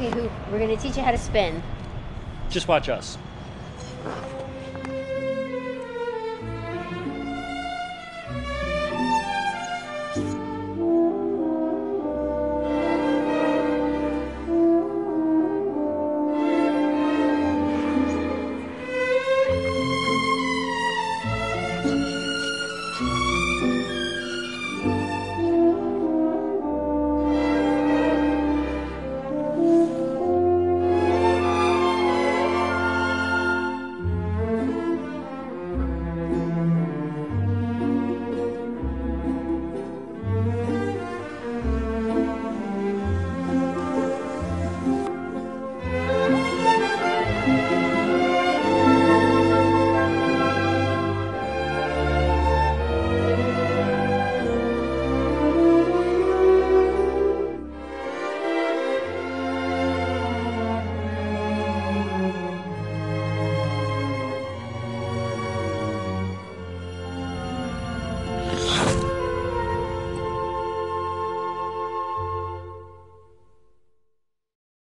Okay, we're going to teach you how to spin. Just watch us.